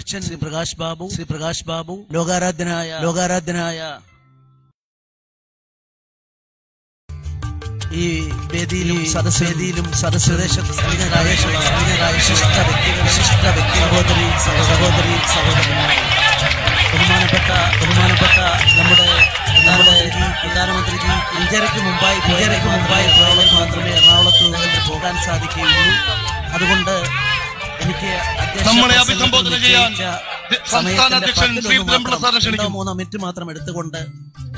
അധ്യക്ഷൻ ശ്രീ പ്രകാശ് ബാബു. ശ്രീ പ്രകാശ് ബാബു. ലോകാരാധ്യനായ ലോകാരാധ്യനായ ഈ വേദിയിലും സൈനികരായ സൈനികരായ വിശിഷ്ട വ്യക്തികൾ വിശിഷ്ട വ്യക്തി സഹോദരി സഹോദരി സഹോദരന്മാർ. ബഹുമാനപ്പെട്ട ബഹുമാനപ്പെട്ട നമ്മുടെ നമ്മുടെ പ്രധാനമന്ത്രിജി ഇന്ത്യയ്ക്ക് മുമ്പായി ഇന്ത്യയ്ക്ക് മുമ്പായി പോയാൽ മാത്രമേ എറണാകുളത്ത് പോകാൻ സാധിക്കുകയുള്ളൂ. അതുകൊണ്ട് നമ്മളെ അഭിസംബോധന ചെയ്യാൻ സംസ്ഥാന അധ്യക്ഷൻ ശ്രീ പ്രസാദ് സാറിനെ. മൂന്നോ മിനിറ്റ് മാത്രം എടുത്തുകൊണ്ട്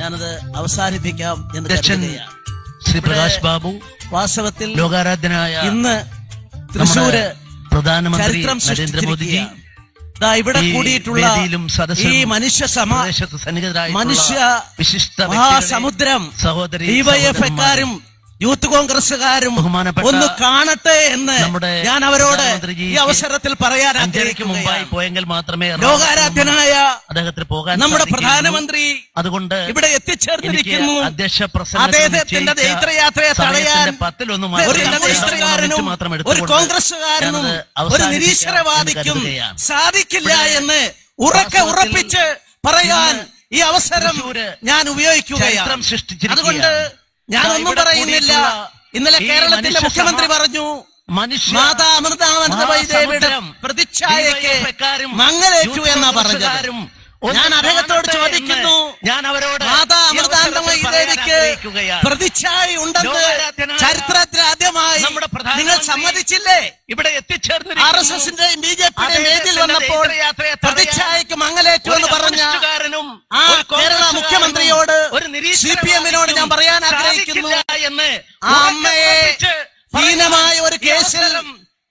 ഞാനത് അവസാനിപ്പിക്കാം എന്ന്. ശ്രീ പ്രകാശ് ബാബു വാസ്തവത്തിൽ ലോകാരാധ്യനായ ഇന്ന് തൃശൂര് പ്രധാനമന്ത്രി നരേന്ദ്രമോദിജി ഇവിടെ കൂടിയിട്ടുള്ള ഈ മനുഷ്യ സമാദേശത്ത് സന്നിഹിതരായ മനുഷ്യ വിശിഷ്ട മഹാസമുദ്രം സഹോദരി ഡിവൈഎഫ്ഐക്കാരും യൂത്ത് കോൺഗ്രസുകാരും ബഹുമാനപ്പെട്ട ഒന്ന് കാണട്ടെ എന്ന് നമ്മുടെ ഞാൻ അവരോട് ഈ അവസരത്തിൽ പറയാൻ അഞ്ചരയ്ക്ക് മുമ്പായി പോയെങ്കിൽ മാത്രമേ ലോകാരാധ്യനായ അദ്ദേഹത്തിന് പോകാൻ നമ്മുടെ പ്രധാനമന്ത്രി അതുകൊണ്ട് ഇവിടെ എത്തിച്ചേർന്നിരിക്കുന്നു. അധ്യക്ഷ അദ്ദേഹത്തിന്റെ ദൈത്രയാത്രയെ തടയാൻ പത്തിലൊന്ന് ഒരു കോൺഗ്രസ്സുകാരനും ഒരു നിരീശ്വരവാദിക്കും സാധിക്കില്ല എന്ന് ഉറക്കെ ഉറപ്പിച്ച് പറയാൻ ഈ അവസരം ഞാൻ ഉപയോഗിക്കുകയാണ്. അതുകൊണ്ട് ഞാനൊന്നും പറയുന്നില്ല. ഇന്നലെ കേരളത്തിലെ മുഖ്യമന്ത്രി പറഞ്ഞു മനുഷ്യ മാതാ അമൃതാനന്ദമയി ദേവിയുടെ DYFക്കാരും മങ്ങലേറ്റു എന്നാ പറഞ്ഞത്. ഞാൻ അദ്ദേഹത്തോട് ചോദിക്കുന്നു ഞാൻ അവരോട് മാതാ അമൃതാനന്ദമയി ദേവിക്ക് പ്രതിച്ഛായ ഉണ്ടെന്ന് ചരിത്രത്തിൽ ആദ്യമായി പ്രധാനമന്ത്രി നിങ്ങൾ സമ്മതിച്ചില്ലേ ഇവിടെ ആർ എത്തിച്ചേർന്നിരിക്കുന്നു. എസ് എസിന്റെ ബി ജെ പിയുടെ വേദിയിൽ വന്നപ്പോൾ പ്രതിച്ഛായക്ക് മങ്ങലേറ്റു എന്ന് പറഞ്ഞ ആ കേരള മുഖ്യമന്ത്രിയോട് ഒരു സി പി എമ്മിനോട് ഞാൻ പറയാൻ ആഗ്രഹിക്കുന്നു എന്ന് ആ അമ്മയെ ഹീനമായ ഒരു കേസിൽ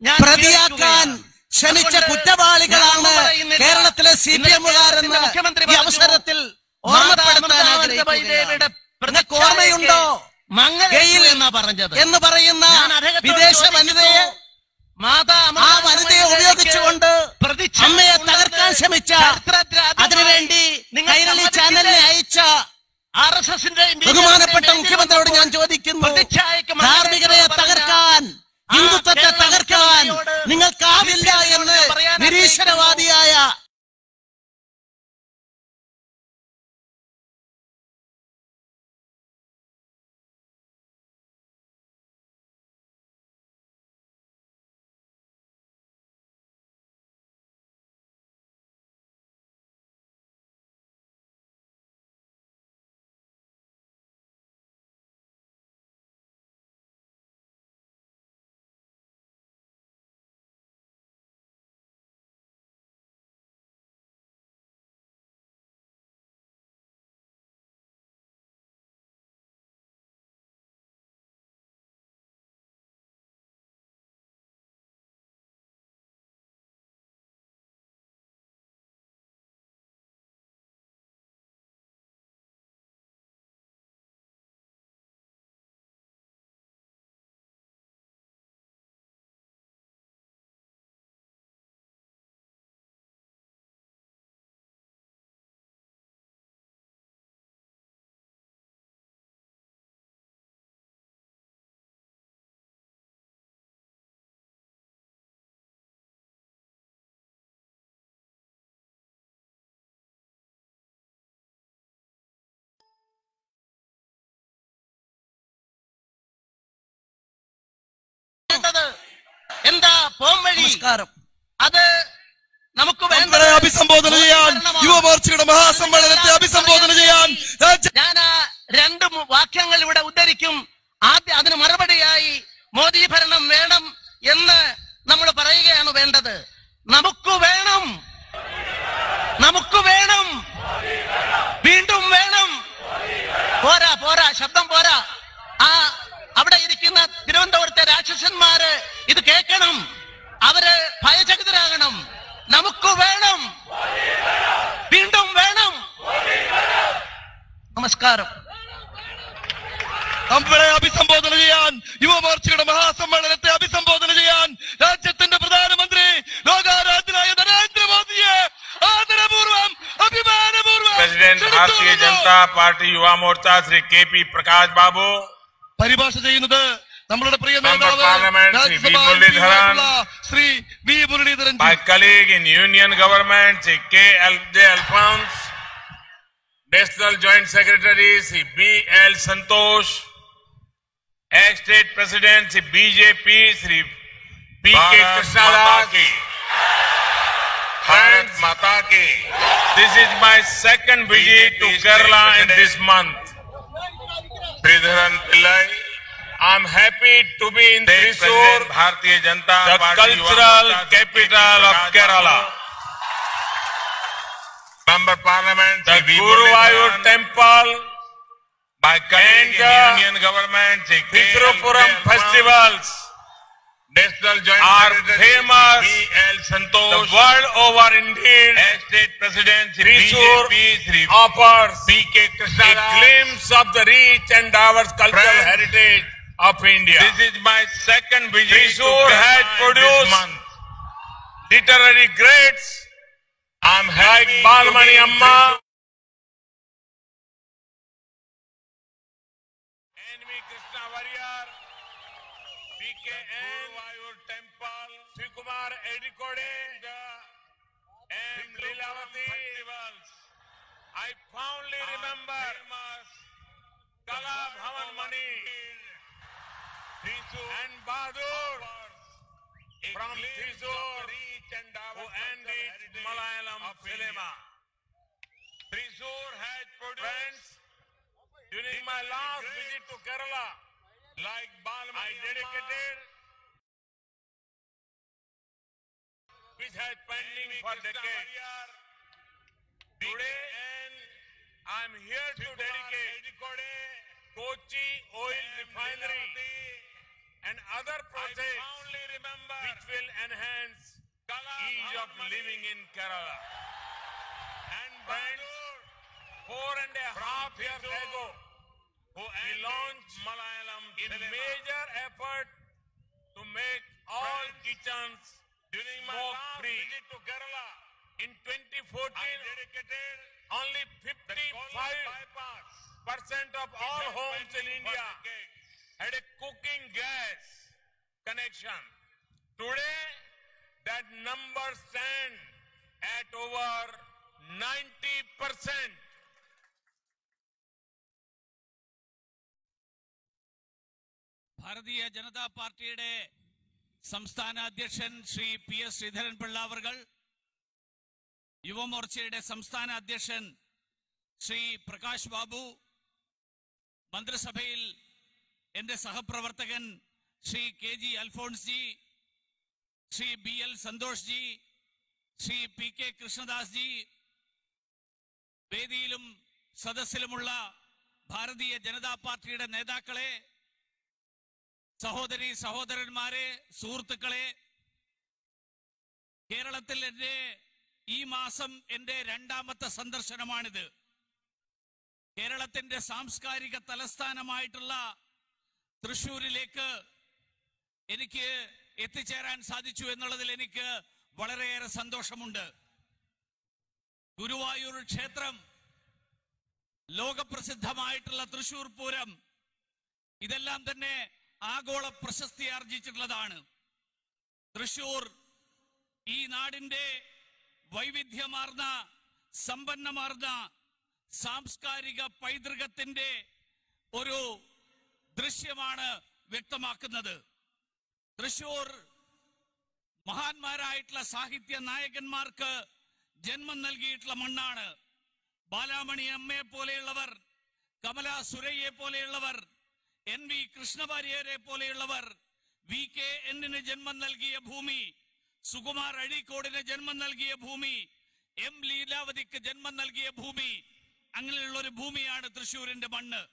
ഞാൻ പ്രതിയാക്കാൻ. ശ്രമിച്ച കുറ്റവാളികളാണ് കേരളത്തിലെ സി പി എമ്മുകാരെന്ന് മുഖ്യമന്ത്രി അവസരത്തിൽ ഓർമ്മപ്പെടുത്താൻ ആഗ്രഹിക്കുന്നു നിങ്ങൾക്ക് ഓർമ്മയുണ്ടോ ഗെയിൽ എന്നാ പറഞ്ഞത് എന്ന് പറയുന്ന വിദേശ വനിതയെ മാതാ ആ വനിതയെ ഉപയോഗിച്ചുകൊണ്ട് അമ്മയെ തകർക്കാൻ ശ്രമിച്ച അതിനുവേണ്ടി കൈരളി? ചാനലിനെ അയച്ച ആർ എസ് എസിന്റെ ബഹുമാനപ്പെട്ട മുഖ്യമന്ത്രിയോട് ഞാൻ ചോദിക്കുന്നു ധാർമ്മികതയെ തകർക്കാൻ ഹിന്ദുത്വത്തെ തകർക്കാൻ നിങ്ങൾക്കാവില്ല എന്ന് നിരീശ്വരവാദിയായ വേണ്ടത് എന്താ പോംവഴി? നമസ്കാരം. അത് നമുക്ക് വേണ്ട അഭിസംബോധന ചെയ്യാൻ. യുവമോർച്ചയുടെ മഹാസമ്മേളനത്തെ അഭിസംബോധന ചെയ്യാൻ ഞാൻ ആ രണ്ട് വാക്യങ്ങൾ ഇവിടെ ഉദ്ധരിക്കും. ആദ്യം അതിന് മറുപടിയായി മോദി ഭരണം വേണം എന്ന് നമ്മൾ പറയുകയാണ് വേണ്ടത്. നമുക്ക് വേണം. നമുക്ക് വേണം. വീണ്ടും വേണം. പോരാ പോരാ ശബ്ദം പോരാ. ആ അവിടെ ഇരിക്കുന്ന തിരുവനന്തപുരത്തെ രാക്ഷസന്മാര് ഇത് കേൾക്കണം. അവർ ഭയചകിതരാകണം. നമുക്ക് വേണം. വീണ്ടും വേണം. നമസ്കാരം. നമ്മളെ അഭിസംബോധന ചെയ്യാൻ യുവമോർച്ചയുടെ മഹാസമ്മേളനത്തെ അഭിസംബോധന ചെയ്യാൻ രാജ്യത്തിന്റെ പ്രധാനമന്ത്രി ലോകാരാധനായ നരേന്ദ്രമോദിയെ ആദരപൂർവം അഭിമാനപൂർവം president Bharatiya Janata Party Yuvamorcha Shri K P Prakash Babu. പരിഭാഷ ചെയ്യുന്നത് നമ്മളുടെ പ്രിയ Member നേതാവ് Parliament, Shri V. Rajya Sabha Muraleedharan. എംപിയുമായിട്ടുള്ള Shri V Muraleedharan My colleague in Union Government, Sri K. L. J. Alphonse, National Joint Secretary, Sri B. L. Santosh, Ex-State President, Sri BJP, Sri P. K. Krishnadas. Friends, Mata ki. This is my second visit to Kerala in this month. Sridharan Pillai. I am happy to be in Thrissur Bharatiya Janata cultural capital of Kerala member parliament Guruvayur temple union government पितृपुरम festivals national जो famous Santosh world over Indian state president Shri offer B K Krishna claims of the rich and diverse cultural heritage of India. This is my second visit. Thrissur has produced literary greats. I'm like Balmani Amma. Kumar Edikode and Lilavati. I fondly remember Kala Bhavan Mani. And Bahadur from Thrissur who ended Malayalam cinema. Thrissur has produced Friends, during my last visit to Kerala, like I dedicated which has pending for decades. Today, I am here to dedicate Kochi Oil Refinery and other projects which will enhance ease of living in Kerala. And friends, four and a half years ago, we launched Malayalam a major effort to make all kitchens During my smoke last free. visit to Kerala, In 2014, dedicated only 55 percent of all homes in India had a connection. Today, that number stands at over 90 percent. Bharatiya Janata പാർട്ടിയുടെ സംസ്ഥാന അധ്യക്ഷൻ Shri P S Sreedharan Pillai അവർ യുവമോർച്ചയുടെ സംസ്ഥാന അധ്യക്ഷൻ ശ്രീ പ്രകാശ് ബാബു മന്ത്രിസഭയിൽ എന്റെ സഹപ്രവർത്തകൻ Shri K G Alphons ji Shri B L Santhosh ji Shri P K Krishnadas ji വേദിയിലും സദസ്സിലുമുള്ള ഭാരതീയ ജനതാ പാർട്ടിയുടെ നേതാക്കളെ സഹോദരി സഹോദരന്മാരെ സുഹൃത്തുക്കളെ കേരളത്തിൽ എന്റെ ഈ മാസം എന്റെ രണ്ടാമത്തെ സന്ദർശനമാണിത്. കേരളത്തിന്റെ സാംസ്കാരിക തലസ്ഥാനമായിട്ടുള്ള തൃശൂരിലേക്ക് എനിക്ക് എത്തിച്ചേരാൻ സാധിച്ചു എന്നുള്ളതിൽ എനിക്ക് വളരെയേറെ സന്തോഷമുണ്ട്. ഗുരുവായൂർ ക്ഷേത്രം ലോകപ്രസിദ്ധമായിട്ടുള്ള തൃശൂർ പൂരം ഇതെല്ലാം തന്നെ ആഗോള പ്രശസ്തി ആർജിച്ചിട്ടുള്ളതാണ്. തൃശൂർ ഈ നാടിന്റെ വൈവിധ്യമാർന്ന സമ്പന്നമാർന്ന സാംസ്കാരിക പൈതൃകത്തിന്റെ ഒരു ദൃശ്യമാണ് വ്യക്തമാക്കുന്നത്. തൃശൂർ മഹാന്മാരായിട്ടുള്ള സാഹിത്യ നായകന്മാർക്ക് ജന്മം നൽകിയിട്ടുള്ള മണ്ണാണ്. ബാലാമണി അമ്മയെ പോലെയുള്ളവർ കമല സുരയ്യെ പോലെയുള്ളവർ എൻ വി കൃഷ്ണവാര്യരെ പോലെയുള്ളവർ വി കെ എന്നിന് ജന്മം നൽകിയ ഭൂമി സുകുമാർ അഴീക്കോടിന് ജന്മം നൽകിയ ഭൂമി എം ലീലാവതിക്ക് ജന്മം നൽകിയ ഭൂമി അങ്ങനെയുള്ള ഒരു ഭൂമിയാണ് തൃശ്ശൂരിന്റെ മണ്ണ്.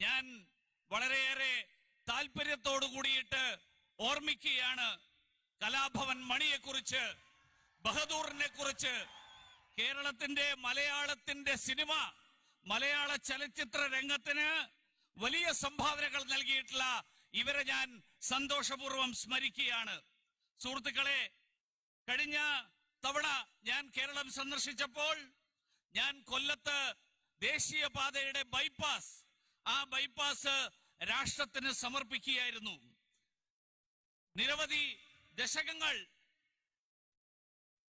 ഞാൻ വളരെയേറെ താല്പര്യത്തോടു കൂടിയിട്ട് ഓർമ്മിക്കുകയാണ് കലാഭവൻ മണിയെക്കുറിച്ച് ബഹദൂറിനെ കുറിച്ച്. കേരളത്തിന്റെ മലയാളത്തിന്റെ സിനിമ മലയാള ചലച്ചിത്ര രംഗത്തിന് വലിയ സംഭാവനകൾ നൽകിയിട്ടുള്ള ഇവരെ ഞാൻ സന്തോഷപൂർവം സ്മരിക്കുകയാണ്. സുഹൃത്തുക്കളെ കഴിഞ്ഞ തവണ ഞാൻ കേരളം സന്ദർശിച്ചപ്പോൾ ഞാൻ കൊല്ലത്ത് ദേശീയപാതയുടെ ബൈപ്പാസ് ആ ബൈപ്പാസ് രാഷ്ട്രത്തിന് സമർപ്പിക്കുകയായിരുന്നു. നിരവധി ദശകങ്ങൾ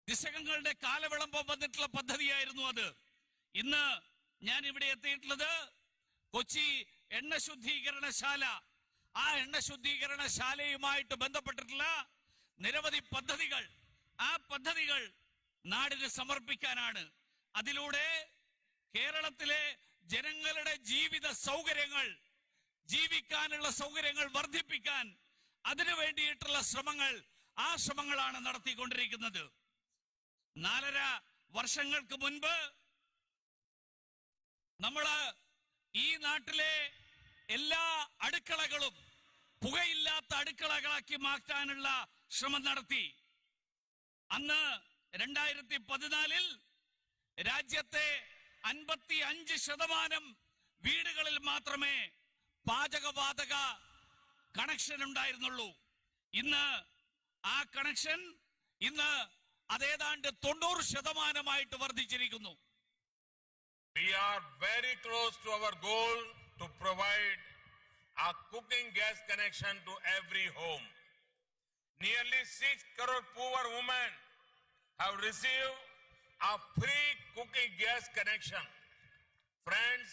ദശകങ്ങളുടെ കാലവിളംബം വന്നിട്ടുള്ള പദ്ധതിയായിരുന്നു അത്. ഇന്ന് ഞാൻ ഇവിടെ എത്തിയിട്ടുള്ളത് കൊച്ചി എണ്ണ ശുദ്ധീകരണശാല ആ എണ്ണ ശുദ്ധീകരണശാലയുമായിട്ട് ബന്ധപ്പെട്ടിട്ടുള്ള നിരവധി പദ്ധതികൾ. ആ പദ്ധതികൾ നാടിന് സമർപ്പിക്കാനാണ്. അതിലൂടെ കേരളത്തിലെ ജനങ്ങളുടെ ജീവിത സൗകര്യങ്ങൾ ജീവിക്കാനുള്ള സൗകര്യങ്ങൾ വർദ്ധിപ്പിക്കാൻ അതിനു വേണ്ടിയിട്ടുള്ള ശ്രമങ്ങൾ ആ ശ്രമങ്ങളാണ് നടത്തിക്കൊണ്ടിരിക്കുന്നത്. നാലര വർഷങ്ങൾക്ക് മുൻപ് നമ്മൾ ഈ നാട്ടിലെ എല്ലാ അടുക്കളകളും പുകയില്ലാത്ത അടുക്കളകളാക്കി മാറ്റാനുള്ള ശ്രമം നടത്തി. അന്ന് രണ്ടായിരത്തി പതിനാലിൽ രാജ്യത്തെ അൻപത്തി അഞ്ച് ശതമാനം വീടുകളിൽ മാത്രമേ പാചകവാതക കണക്ഷൻ ഉണ്ടായിരുന്നുള്ളൂ ഇന്ന് ആ കണക്ഷൻ ഇന്ന് അതേതാണ്ട് തൊണ്ണൂറ് ശതമാനമായിട്ട് വർദ്ധിച്ചിരിക്കുന്നു are very close to our goal to provide a cooking gas connection to every home. Nearly 6 crore poor women have received a free cooking gas connection. Friends,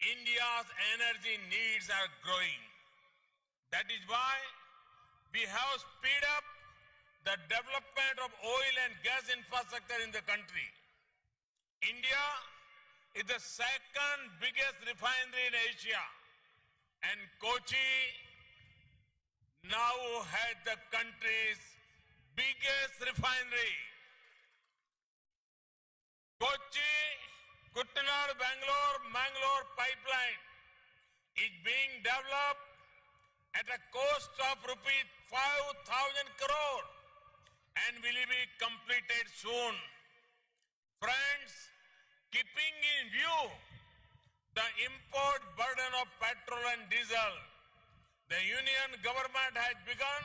India's energy needs are growing. That is why we have speed up the development of oil and gas infrastructure in the country. India is the second biggest refinery in Asia, and Kochi now has the country's biggest refinery. Kochi, Kuttanad, Bangalore, Mangalore pipeline is being developed at a cost of rupees 5,000 crore and will be completed soon. Friends, keeping in view the import burden of petrol and diesel, the union government has begun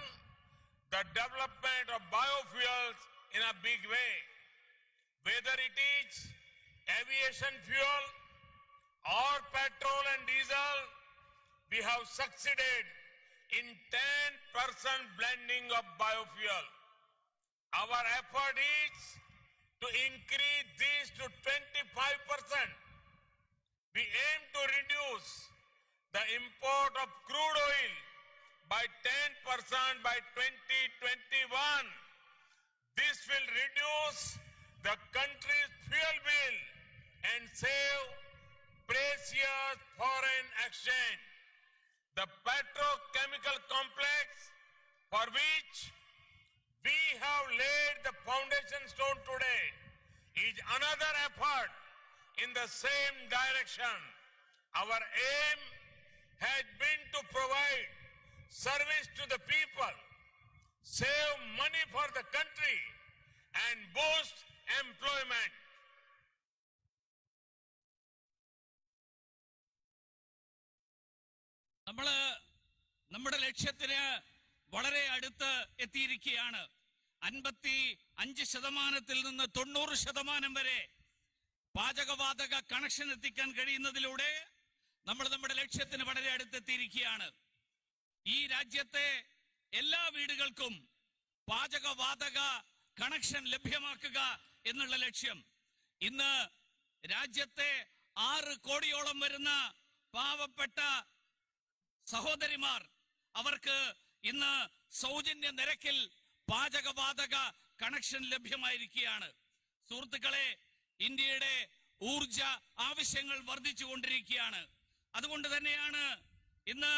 the development of biofuels in a big way. Whether it is aviation fuel or petrol and diesel, we have succeeded in 10% blending of biofuel. Our effort is to increase this to 25%. We aim to reduce the import of crude oil by 10% by 2021. This will reduce the country's fuel bill and save precious foreign exchange. The petrochemical complex for which we have laid the foundation stone today is another effort in the same direction. Our aim has been to provide service to the people, save money for the country, നമ്മൾ നമ്മുടെ ലക്ഷ്യത്തിന് വളരെ അടുത്ത് എത്തിയിരിക്കുകയാണ്. അൻപത്തി അഞ്ച് ശതമാനത്തിൽ നിന്ന് തൊണ്ണൂറ് ശതമാനം വരെ പാചകവാതക കണക്ഷൻ എത്തിക്കാൻ കഴിയുന്നതിലൂടെ നമ്മൾ നമ്മുടെ ലക്ഷ്യത്തിന് വളരെ അടുത്തെത്തിയിരിക്കുകയാണ് ഈ രാജ്യത്തെ എല്ലാ വീടുകൾക്കും പാചകവാതക കണക്ഷൻ ലഭ്യമാക്കുക എന്നുള്ള ലക്ഷ്യം. ഇന്ന് രാജ്യത്തെ ആറ് കോടിയോളം വരുന്ന പാവപ്പെട്ട സഹോദരിമാർ അവർക്ക് ഇന്ന് സൗജന്യ നിരക്കിൽ പാചകവാതക കണക്ഷൻ ലഭ്യമായിരിക്കുകയാണ്. സുഹൃത്തുക്കളെ ഇന്ത്യയുടെ ഊർജ ആവശ്യങ്ങൾ വർദ്ധിച്ചു കൊണ്ടിരിക്കുകയാണ് അതുകൊണ്ട് തന്നെയാണ് ഇന്ന്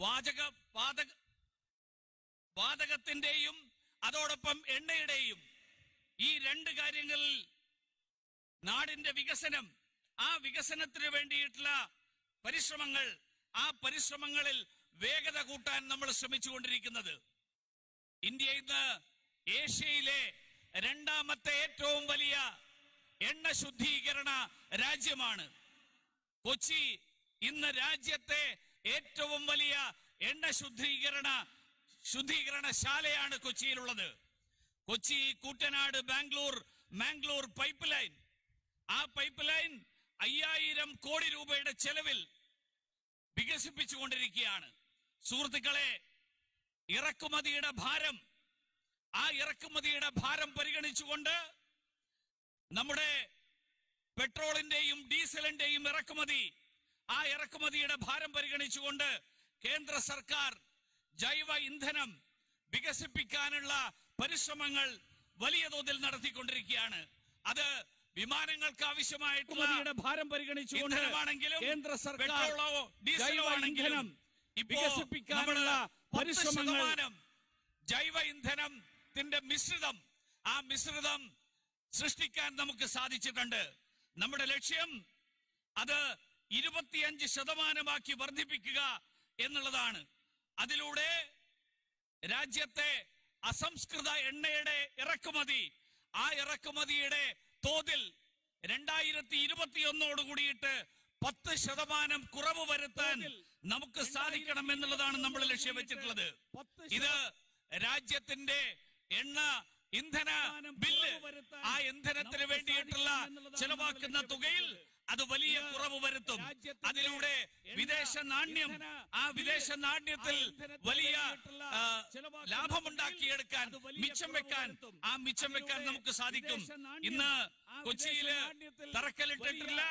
വാചക വാതക വാതകത്തിന്റെയും അതോടൊപ്പം എണ്ണയുടെയും ഈ രണ്ട് കാര്യങ്ങളിൽ നാടിന്റെ വികസനം ആ വികസനത്തിന് വേണ്ടിയിട്ടുള്ള പരിശ്രമങ്ങൾ ആ പരിശ്രമങ്ങളിൽ വേഗത കൂട്ടാൻ നമ്മൾ ശ്രമിച്ചുകൊണ്ടിരിക്കുന്നത്. ഇന്ത്യ ഇന്ന് ഏഷ്യയിലെ രണ്ടാമത്തെ ഏറ്റവും വലിയ എണ്ണ ശുദ്ധീകരണ രാജ്യമാണ്. കൊച്ചി ഇന്ന് രാജ്യത്തെ ഏറ്റവും വലിയ എണ്ണ ശുദ്ധീകരണ ശുദ്ധീകരണശാലയാണ് കൊച്ചിയിലുള്ളത്. Kochi Koottanad Bangalore Mangalore pipe line. ആ പൈപ്പ് ലൈൻ അയ്യായിരം കോടി രൂപയുടെ ചെലവിൽ വികസിപ്പിച്ചുകൊണ്ടിരിക്കുകയാണ്. സുഹൃത്തുക്കളെ ഇറക്കുമതിയുടെ ഭാരം ആ ഇറക്കുമതിയുടെ ഭാരം പരിഗണിച്ചുകൊണ്ട് നമ്മുടെ പെട്രോളിന്റെയും ഡീസലിന്റെയും ഇറക്കുമതി ആ ഇറക്കുമതിയുടെ ഭാരം പരിഗണിച്ചുകൊണ്ട് കേന്ദ്ര സർക്കാർ ജൈവ ഇന്ധനം വികസിപ്പിക്കാനുള്ള പരിശ്രമങ്ങൾ വലിയ തോതിൽ നടത്തിക്കൊണ്ടിരിക്കുകയാണ്. അത് വിമാനങ്ങൾക്ക് ആവശ്യമായിട്ടുള്ള ഭാരം പരിഗണിച്ചുകൊണ്ട് കേന്ദ്ര സർക്കാർ ജൈവ ഡീസലോ ആണെങ്കിലും വികസിപ്പിക്കാനുള്ള പരിശ്രമങ്ങൾ ജൈവ ഇന്ധനത്തിന്റെ മിശ്രിതം ആ മിശ്രിതം സൃഷ്ടിക്കാൻ നമുക്ക് സാധിച്ചിട്ടുണ്ട്. നമ്മുടെ ലക്ഷ്യം അത് ഇരുപത്തിയഞ്ച് ശതമാനമാക്കി വർദ്ധിപ്പിക്കുക എന്നുള്ളതാണ്. അതിലൂടെ രാജ്യത്തെ അസംസ്കൃത എണ്ണയുടെ ഇറക്കുമതി ആ ഇറക്കുമതിയുടെ തോതിൽ രണ്ടായിരത്തി ഇരുപത്തിയൊന്നോട് കൂടിയിട്ട് പത്ത് ശതമാനം കുറവ് വരുത്താൻ നമുക്ക് സാധിക്കണം എന്നുള്ളതാണ് നമ്മൾ ലക്ഷ്യം വെച്ചിട്ടുള്ളത്. ഇത് രാജ്യത്തിന്റെ എണ്ണ ഇന്ധന ബില്ല് ആ ഇന്ധനത്തിന് വേണ്ടിയിട്ടുള്ള ചെലവാക്കുന്ന തുകയിൽ അത് വലിയ കുറവ് വരുത്തും. അതിലൂടെ വിദേശ നാണ്യം ആ വിദേശ നാണ്യത്തിൽ വലിയ ലാഭമുണ്ടാക്കിയെടുക്കാൻ മിച്ചം വെക്കാൻ ആ മിച്ചം വെക്കാൻ നമുക്ക് സാധിക്കും. ഇന്ന് കൊച്ചിയിൽ തറക്കല്ലിട്ടിട്ടില്ല.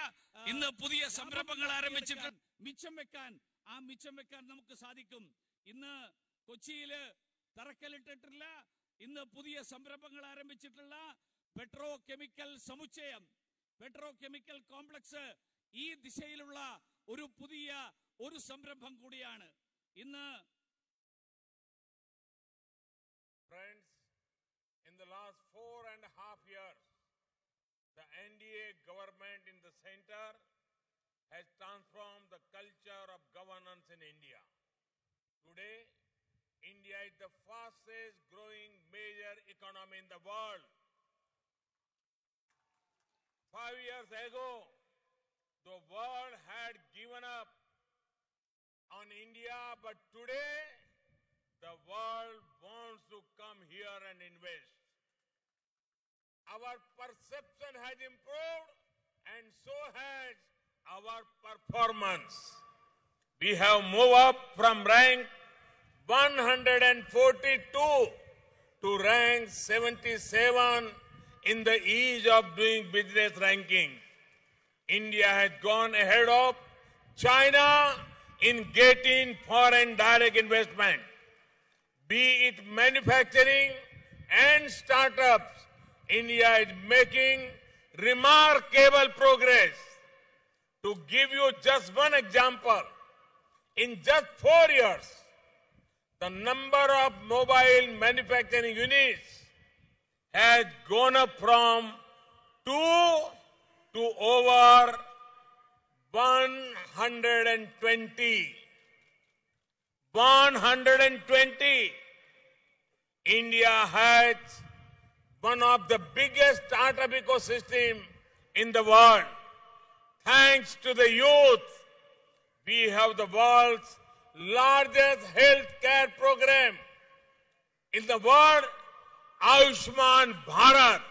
ഇന്ന് പുതിയ സംരംഭങ്ങൾ ആരംഭിച്ചിട്ട് മിച്ചം വെക്കാൻ ആ മിച്ചം വെക്കാൻ നമുക്ക് സാധിക്കും. ഇന്ന് കൊച്ചിയിൽ തറക്കല്ലിട്ടിട്ടില്ല. ഇന്ന് പുതിയ സംരംഭങ്ങൾ ആരംഭിച്ചിട്ടുള്ള പെട്രോ കെമിക്കൽ സമുച്ചയം. പെട്രോ കെമിക്കൽ കോംപ്ലക്സ് ഈ ദിശയിലുള്ള ഒരു പുതിയ ഒരു സംരംഭം കൂടിയാണ് ഇന്ന് in the last four and half years, the NDA government in the center has transformed the culture of governance in India. Today, India is the fastest growing major economy in the world. Five years ago, the world had given up on India, but today, the world wants to come here and invest. Our perception has improved and so has our performance. We have moved up from rank 142 to rank 77 in the ease of doing business ranking. India has gone ahead of China in getting foreign direct investment be it manufacturing and startups, India is making remarkable progress. To give you just one example, in just four years, the number of mobile manufacturing units has gone up from two to over 120. 120. India has one of the biggest startup ecosystem in the world. Thanks to the youth, we have the world's largest healthcare program in the world, Ayushman Bharat.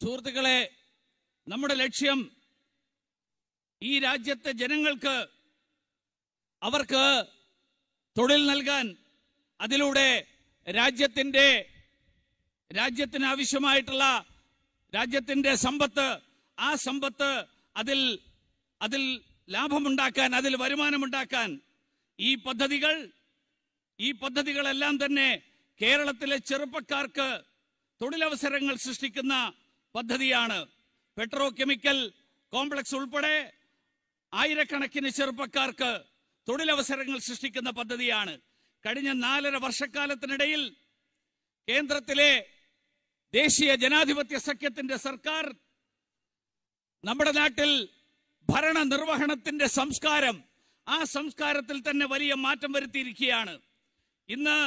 സുഹൃത്തുക്കളെ നമ്മുടെ ലക്ഷ്യം ഈ രാജ്യത്തെ ജനങ്ങൾക്ക് അവർക്ക് തൊഴിൽ നൽകാൻ അതിലൂടെ രാജ്യത്തിന്റെ രാജ്യത്തിന് ആവശ്യമായിട്ടുള്ള രാജ്യത്തിന്റെ സമ്പത്ത് ആ സമ്പത്ത് അതിൽ അതിൽ ലാഭമുണ്ടാക്കാൻ അതിൽ വരുമാനമുണ്ടാക്കാൻ ഈ പദ്ധതികൾ ഈ പദ്ധതികളെല്ലാം തന്നെ കേരളത്തിലെ ചെറുപ്പക്കാർക്ക് തൊഴിലവസരങ്ങൾ സൃഷ്ടിക്കുന്ന പദ്ധതിയാണ്. പെട്രോ കെമിക്കൽ കോംപ്ലക്സ് ഉൾപ്പെടെ ആയിരക്കണക്കിന് ചെറുപ്പക്കാർക്ക് തൊഴിലവസരങ്ങൾ സൃഷ്ടിക്കുന്ന പദ്ധതിയാണ്. കഴിഞ്ഞ നാലര വർഷക്കാലത്തിനിടയിൽ കേന്ദ്രത്തിലെ ദേശീയ ജനാധിപത്യ സഖ്യത്തിന്റെ സർക്കാർ നമ്മുടെ നാട്ടിൽ ഭരണ നിർവഹണത്തിന്റെ സംസ്കാരം ആ സംസ്കാരത്തിൽ തന്നെ വലിയ മാറ്റം വരുത്തിയിരിക്കുകയാണ്. ഇന്ന്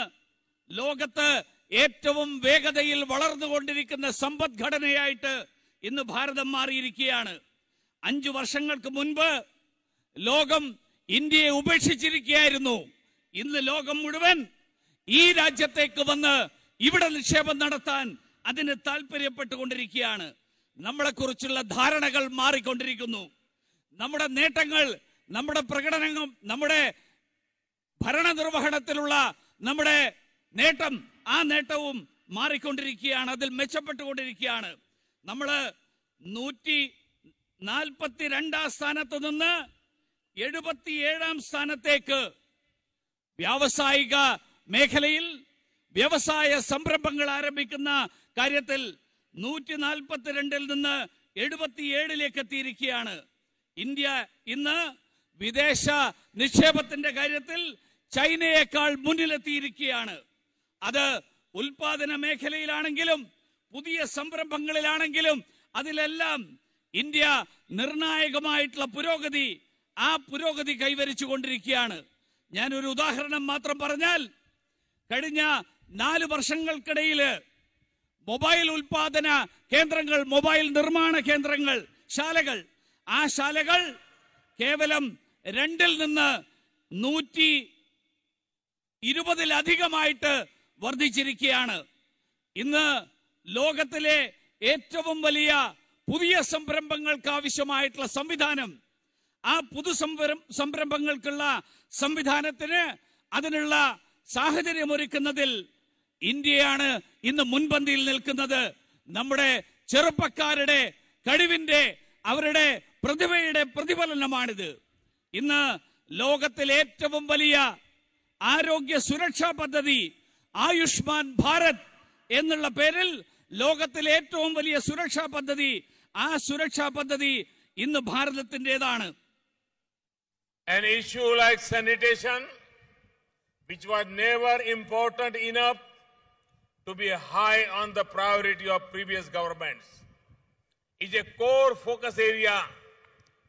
ലോകത്ത് ഏറ്റവും വേഗതയിൽ വളർന്നുകൊണ്ടിരിക്കുന്ന സമ്പദ്ഘടനയായിട്ട് ഇന്ന് ഭാരതം മാറിയിരിക്കുകയാണ്. അഞ്ചു വർഷങ്ങൾക്ക് മുൻപ് ലോകം ഇന്ത്യയെ ഉപേക്ഷിച്ചിരിക്കുകയായിരുന്നു. ഇന്ന് ലോകം മുഴുവൻ ഈ രാജ്യത്തേക്ക് വന്ന് ഇവിടെ നിക്ഷേപം നടത്താൻ അതിന് താല്പര്യപ്പെട്ടുകൊണ്ടിരിക്കുകയാണ് നമ്മളെക്കുറിച്ചുള്ള ധാരണകൾ മാറിക്കൊണ്ടിരിക്കുന്നു. നമ്മുടെ നേട്ടങ്ങൾ നമ്മുടെ പ്രകടനങ്ങൾ നമ്മുടെ ഭരണനിർവഹണത്തിലുള്ള നമ്മുടെ നേട്ടം ആ നേട്ടവും മാറിക്കൊണ്ടിരിക്കുകയാണ് അതിൽ മെച്ചപ്പെട്ടുകൊണ്ടിരിക്കുകയാണ്. നമ്മൾ നൂറ്റി നാൽപ്പത്തി രണ്ടാം സ്ഥാനത്ത് നിന്ന് എഴുപത്തിയേഴാം സ്ഥാനത്തേക്ക് വ്യാവസായിക മേഖലയിൽ വ്യവസായ സംരംഭങ്ങൾ ആരംഭിക്കുന്ന കാര്യത്തിൽ നൂറ്റി നാൽപ്പത്തിരണ്ടിൽ നിന്ന് എഴുപത്തിയേഴിലേക്ക് എത്തിയിരിക്കുകയാണ്. ഇന്ത്യ ഇന്ന് വിദേശ നിക്ഷേപത്തിന്റെ കാര്യത്തിൽ ചൈനയേക്കാൾ മുന്നിലെത്തിയിരിക്കുകയാണ്. അത് ഉൽപാദന മേഖലയിലാണെങ്കിലും പുതിയ സംരംഭങ്ങളിലാണെങ്കിലും അതിലെല്ലാം ഇന്ത്യ നിർണായകമായിട്ടുള്ള പുരോഗതി ആ പുരോഗതി കൈവരിച്ചു കൊണ്ടിരിക്കുകയാണ് ഞാനൊരു ഉദാഹരണം മാത്രം പറഞ്ഞാൽ കഴിഞ്ഞ നാല് വർഷങ്ങൾക്കിടയിൽ മൊബൈൽ ഉൽപാദന കേന്ദ്രങ്ങൾ മൊബൈൽ നിർമ്മാണ കേന്ദ്രങ്ങൾ ശാലകൾ ആ ശാലകൾ കേവലം രണ്ടിൽ നിന്ന് നൂറ്റി ഇരുപതിലധികമായിട്ട് വർദ്ധിച്ചിരിക്കുകയാണ്. ഇന്ന് ലോകത്തിലെ ഏറ്റവും വലിയ പുതിയ സംരംഭങ്ങൾക്ക് ആവശ്യമായിട്ടുള്ള സംവിധാനം ആ പുതു സംരം- സംരംഭങ്ങൾക്കുള്ള സംവിധാനത്തിന് അതിനുള്ള സാഹചര്യമൊരുക്കുന്നതിൽ ഇന്ത്യയാണ് ഇന്ന് മുൻപന്തിയിൽ നിൽക്കുന്നത്. നമ്മുടെ ചെറുപ്പക്കാരുടെ കഴിവിന്റെ അവരുടെ പ്രതിഭയുടെ പ്രതിഫലനമാണിത്. ഇന്ന് ലോകത്തിൽ ഏറ്റവും വലിയ ആരോഗ്യ സുരക്ഷാ പദ്ധതി ആയുഷ്മാൻ ഭാരത് എന്നുള്ള പേരിൽ ലോകത്തിൽ ഏറ്റവും വലിയ സുരക്ഷാ പദ്ധതി ആ സുരക്ഷാ പദ്ധതി ഇന്ന് ഭാരതത്തിന്റെതാണ്. Which was never important enough to be high on the priority of previous governments is a core focus area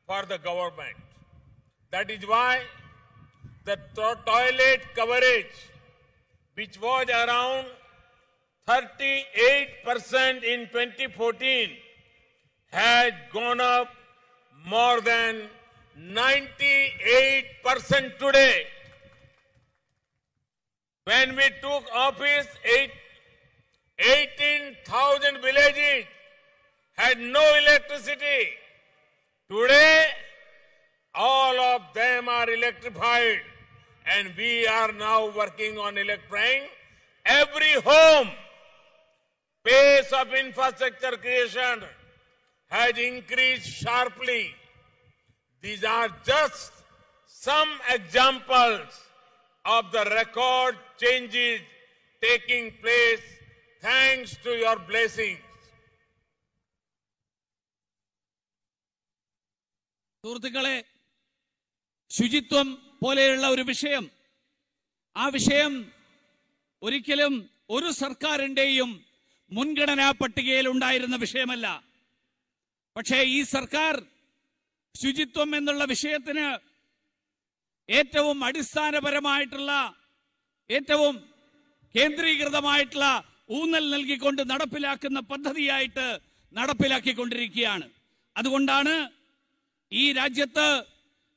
for the government. That is why the to- toilet coverage, which was around 38% in 2014, has gone up more than 98% today. When we took office, 18,000 villages had no electricity. Today, all of them are electrified, and we are now working on electrifying every home. Pace of infrastructure creation has increased sharply. These are just some examples of the record changes taking place thanks to your blessings. സുഹൃത്തുക്കളെ ശുചിത്വം പോലെയുള്ള ഒരു വിഷയം. ആ വിഷയം ഒരിക്കലും ഒരു സർക്കാരിന്റെയും മുൻഗണനാ പട്ടികയിൽ ഉണ്ടായിരുന്ന വിഷയമല്ല. പക്ഷേ ഈ സർക്കാർ ശുചിത്വം എന്നുള്ള വിഷയത്തിന് ഏറ്റവും അടിസ്ഥാനപരമായിട്ടുള്ള ഏറ്റവും കേന്ദ്രീകൃതമായിട്ടുള്ള ഊന്നൽ നൽകിക്കൊണ്ട് നടപ്പിലാക്കുന്ന പദ്ധതിയായിട്ട് നടപ്പിലാക്കിക്കൊണ്ടിരിക്കുകയാണ്. അതുകൊണ്ടാണ് ഈ രാജ്യത്ത്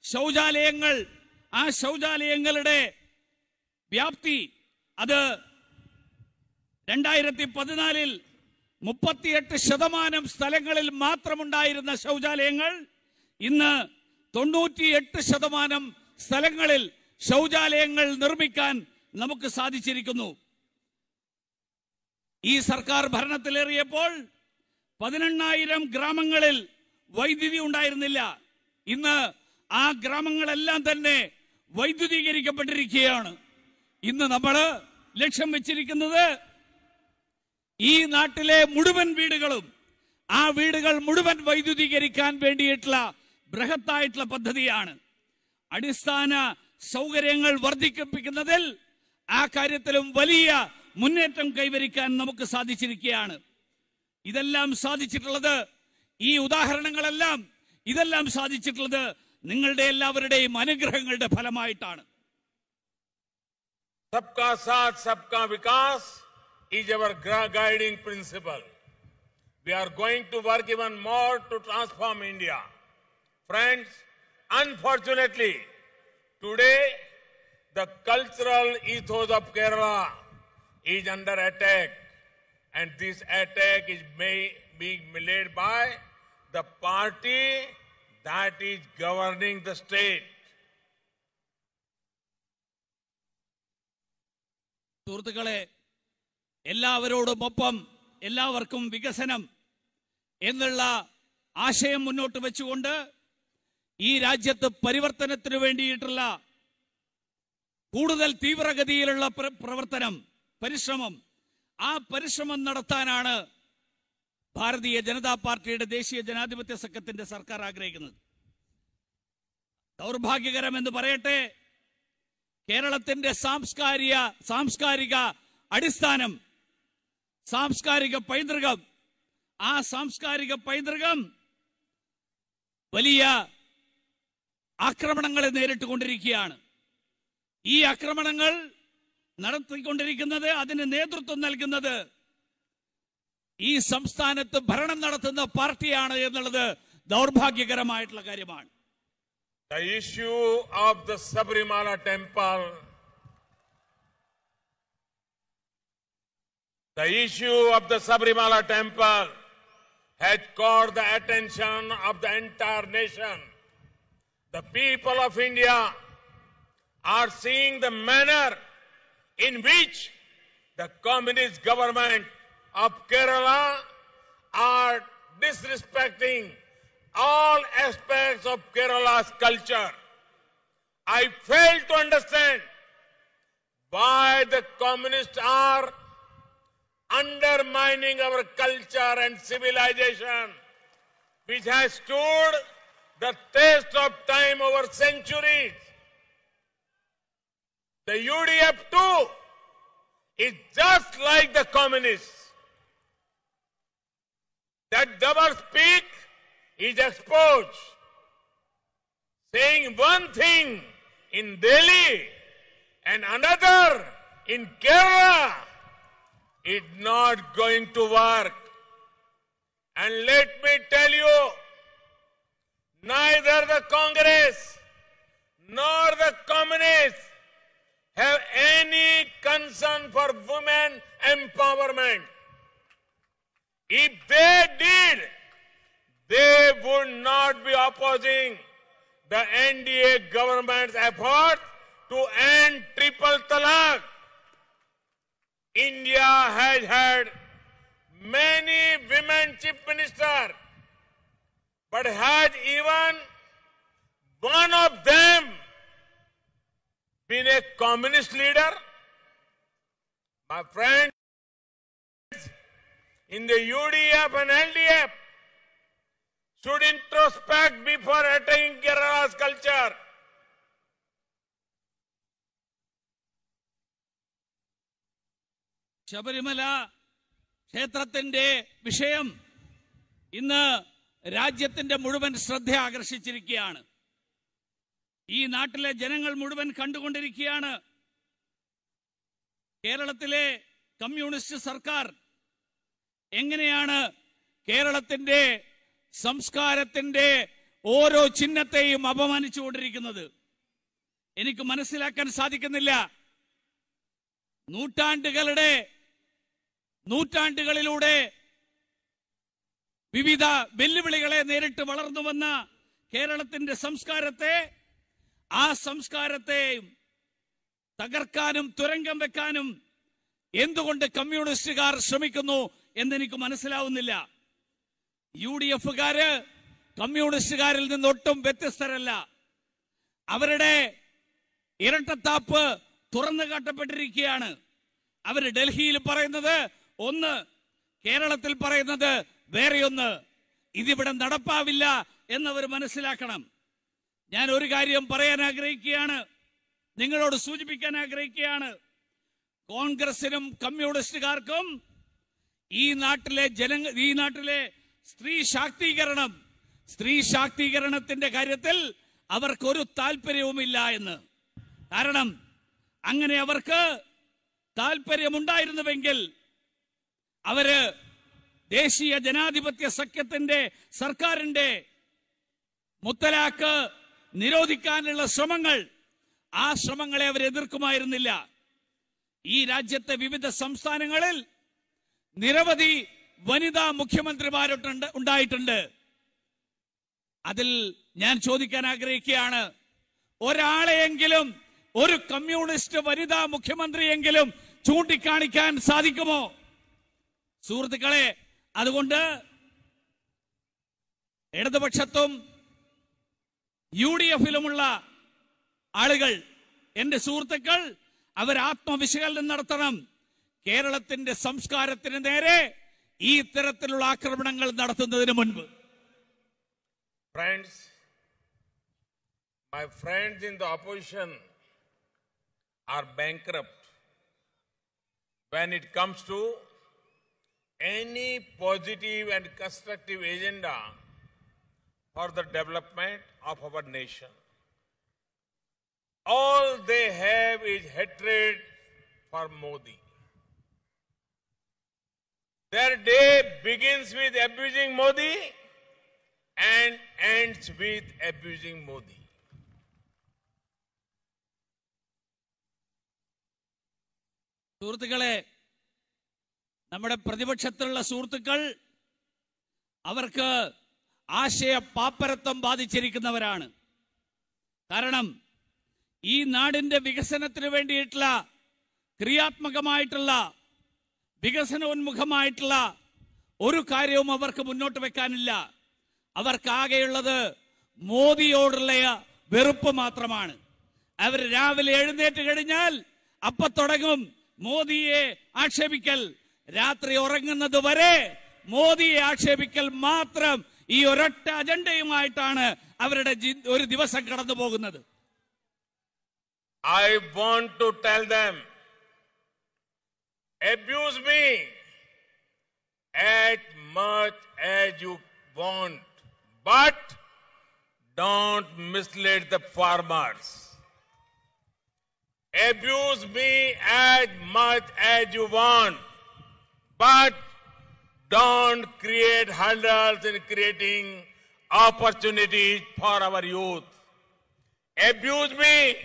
ശൗചാലയങ്ങൾ ആ ശൗചാലയങ്ങളുടെ വ്യാപ്തി അത് രണ്ടായിരത്തി പതിനാലിൽ മുപ്പത്തിയെട്ട് ശതമാനം സ്ഥലങ്ങളിൽ മാത്രമുണ്ടായിരുന്ന ശൗചാലയങ്ങൾ ഇന്ന് തൊണ്ണൂറ്റിയെട്ട് ശതമാനം സ്ഥലങ്ങളിൽ ശൗചാലയങ്ങൾ നിർമ്മിക്കാൻ നമുക്ക് സാധിച്ചിരിക്കുന്നു. ഈ സർക്കാർ ഭരണത്തിലേറിയപ്പോൾ പതിനെണ്ണായിരം ഗ്രാമങ്ങളിൽ വൈദ്യുതി ഉണ്ടായിരുന്നില്ല. ഇന്ന് ആ ഗ്രാമങ്ങളെല്ലാം തന്നെ വൈദ്യുതീകരിക്കപ്പെട്ടിരിക്കുകയാണ്. ഇന്ന് നമ്മൾ ലക്ഷ്യം വെച്ചിരിക്കുന്നത് ഈ നാട്ടിലെ മുഴുവൻ വീടുകളും ആ വീടുകൾ മുഴുവൻ വൈദ്യുതീകരിക്കാൻ വേണ്ടിയിട്ടുള്ള ബൃഹത്തായിട്ടുള്ള പദ്ധതിയാണ്. അടിസ്ഥാന സൗകര്യങ്ങൾ വർദ്ധിപ്പിക്കുന്നതിൽ ആ കാര്യത്തിലും വലിയ മുന്നേറ്റം കൈവരിക്കാൻ നമുക്ക് സാധിച്ചിരിക്കുകയാണ്. ഇതെല്ലാം സാധിച്ചിട്ടുള്ളത് ഈ ഉദാഹരണങ്ങളെല്ലാം ഇതെല്ലാം സാധിച്ചിട്ടുള്ളത് നിങ്ങളുടെ എല്ലാവരുടെയും അനുഗ്രഹങ്ങളുടെ ഫലമായിട്ടാണ്. സബ്കാ സാത്ത് സബ്കാ Vikas is our guiding principle. We are going to work even more to transform India. Friends unfortunately today the cultural ethos of Kerala is under attack. And this attack is made, being led by the party that is governing the state. സുഹൃത്തുക്കളെ എല്ലാവരോടും ഒപ്പം എല്ലാവർക്കും വികസനം എന്നുള്ള ആശയം മുന്നോട്ട് വെച്ചുകൊണ്ട് ഈ രാജ്യത്ത് പരിവർത്തനത്തിന് വേണ്ടിയിട്ടുള്ള കൂടുതൽ തീവ്രഗതിയിലുള്ള പ്രവർത്തനം പരിശ്രമം ആ പരിശ്രമം നടത്താനാണ് ഭാരതീയ ജനതാ പാർട്ടിയുടെ ദേശീയ ജനാധിപത്യ സഖ്യത്തിന്റെ സർക്കാർ ആഗ്രഹിക്കുന്നത്. ദൗർഭാഗ്യകരം എന്ന് പറയട്ടെ കേരളത്തിന്റെ സാംസ്കാരിക സാംസ്കാരിക അടിസ്ഥാനം സാംസ്കാരിക പൈതൃകം ആ സാംസ്കാരിക പൈതൃകം വലിയ ആക്രമണങ്ങളെ നേരിട്ടുകൊണ്ടിരിക്കുകയാണ്. ഈ ആക്രമണങ്ങൾ നടത്തിക്കൊണ്ടിരിക്കുന്നത് അതിന് നേതൃത്വം നൽകുന്നത് ഈ സംസ്ഥാനത്ത് ഭരണം നടത്തുന്ന പാർട്ടിയാണ് എന്നുള്ളത് ദൗർഭാഗ്യകരമായിട്ടുള്ള കാര്യമാണ് The issue of the Sabrimala temple, the issue of the Sabrimala temple has caught the attention of the entire nation. The people of India are seeing the manner in which the communist government of Kerala are disrespecting all aspects of Kerala's culture. I fail to understand why the communists are undermining our culture and civilization, which has stood the test of time over centuries. The UDF too is just like the communists. That double speak is exposed. Saying one thing in Delhi and another in Kerala is not going to work. And let me tell you, neither the Congress nor the communists have any concern for women empowerment. If they did, they would not be opposing the NDA government's effort to end triple talaq. India has had many women chief ministers, but has even one of them been a communist leader? My friends, in the UDF and LDF should introspect before attacking Kerala's culture. Sabarimala ക്ഷേത്രത്തിന്റെ വിഷയം ഇന്ന് രാജ്യത്തിന്റെ മുഴുവൻ ശ്രദ്ധ ആകർഷിച്ചിരിക്കുകയാണ് ഈ നാട്ടിലെ ജനങ്ങൾ മുഴുവൻ കണ്ടുകൊണ്ടിരിക്കുകയാണ് കേരളത്തിലെ കമ്മ്യൂണിസ്റ്റ് സർക്കാർ എങ്ങനെയാണ് കേരളത്തിന്റെ സംസ്കാരത്തിന്റെ ഓരോ ചിഹ്നത്തെയും അപമാനിച്ചുകൊണ്ടിരിക്കുന്നത്? എനിക്ക് മനസ്സിലാക്കാൻ സാധിക്കുന്നില്ല. നൂറ്റാണ്ടുകളുടെ നൂറ്റാണ്ടുകളിലൂടെ വിവിധ വെല്ലുവിളികളെ നേരിട്ട് വളർന്നു വന്ന കേരളത്തിന്റെ സംസ്കാരത്തെ ആ സംസ്കാരത്തെയും തകർക്കാനും തുരങ്കം വെക്കാനും എന്തുകൊണ്ട് കമ്മ്യൂണിസ്റ്റുകാർ ശ്രമിക്കുന്നു? എന്നെനിക്ക് മനസ്സിലാവുന്നില്ല. യു ഡി എഫുകാര് കമ്മ്യൂണിസ്റ്റുകാരിൽ നിന്ന് ഒട്ടും വ്യത്യസ്തരല്ല. അവരുടെ ഇരട്ടത്താപ്പ് തുറന്നു കാട്ടപ്പെട്ടിരിക്കുകയാണ്. അവർ ഡൽഹിയിൽ പറയുന്നത് ഒന്ന് കേരളത്തിൽ പറയുന്നത് വേറെയൊന്ന്. ഇതിവിടെ നടപ്പാവില്ല എന്നവർ മനസ്സിലാക്കണം. ഞാൻ ഒരു കാര്യം പറയാൻ ആഗ്രഹിക്കുകയാണ്. നിങ്ങളോട് സൂചിപ്പിക്കാൻ ആഗ്രഹിക്കുകയാണ്. കോൺഗ്രസിനും കമ്മ്യൂണിസ്റ്റുകാർക്കും ഈ നാട്ടിലെ ജന ഈ നാട്ടിലെ സ്ത്രീ ശാക്തീകരണം സ്ത്രീ ശാക്തീകരണത്തിന്റെ കാര്യത്തിൽ അവർക്കൊരു താല്പര്യവുമില്ല എന്ന്. കാരണം അങ്ങനെ അവർക്ക് താല്പര്യമുണ്ടായിരുന്നുവെങ്കിൽ അവർ ദേശീയ ജനാധിപത്യ സഖ്യത്തിന്റെ സർക്കാരിന്റെ മുത്തലാക്ക് നിരോധിക്കാനുള്ള ശ്രമങ്ങൾ ആ ശ്രമങ്ങളെ അവർ എതിർക്കുമായിരുന്നില്ല ഈ രാജ്യത്തെ വിവിധ സംസ്ഥാനങ്ങളിൽ നിരവധി വനിതാ മുഖ്യമന്ത്രിമാരുണ്ട് ഉണ്ടായിട്ടുണ്ട്. അതിൽ ഞാൻ ചോദിക്കാൻ ആഗ്രഹിക്കുകയാണ് ഒരാളെയെങ്കിലും ഒരു കമ്മ്യൂണിസ്റ്റ് വനിതാ മുഖ്യമന്ത്രിയെങ്കിലും ചൂണ്ടിക്കാണിക്കാൻ സാധിക്കുമോ? സുഹൃത്തുക്കളെ അതുകൊണ്ട് ഇടതുപക്ഷത്തും യു ഡി എഫിലുമുള്ള ആളുകൾ എന്റെ സുഹൃത്തുക്കൾ അവർ ആത്മവിശകലനം നടത്തണം. കേരളത്തിന്റെ സംസ്കാരത്തിന് നേരെ ഈ തരത്തിലുള്ള ആക്രമണങ്ങൾ നടത്തുന്നതിന് മുൻപ് friends my friends in the opposition are bankrupt when it comes to any positive and constructive agenda for the development of our nation. All they have is hatred for Modi. Their day begins with abusing Modi and ends with abusing Modi. സുഹൃത്തുക്കളെ നമ്മുടെ പ്രതിപക്ഷത്തിലുള്ള സുഹൃത്തുക്കൾ അവർക്ക് ആശയ പാപ്പരത്വം ബാധിച്ചിരിക്കുന്നവരാണ് കാരണം ഈ നാടിന്റെ വികസനത്തിന് വേണ്ടിയിട്ടുള്ള ക്രിയാത്മകമായിട്ടുള്ള വികസനോന്മുഖമായിട്ടുള്ള ഒരു കാര്യവും അവർക്ക് മുന്നോട്ട് വെക്കാനില്ല. അവർക്കാകെയുള്ളത് മോദിയോടുള്ള വെറുപ്പ് മാത്രമാണ്. അവർ രാവിലെ എഴുന്നേറ്റ് കഴിഞ്ഞാൽ അപ്പൊ തുടങ്ങും മോദിയെ ആക്ഷേപിക്കൽ. രാത്രി ഉറങ്ങുന്നത് വരെ മോദിയെ ആക്ഷേപിക്കൽ മാത്രം ഈ ഒരൊറ്റ അജണ്ടയുമായിട്ടാണ് അവരുടെ ഒരു ദിവസം കടന്നു പോകുന്നത് I want to tell them abuse me as much as you want, but don't mislead the farmers. Abuse me as much as you want, but don't create hurdles in creating opportunities for our youth. Abuse me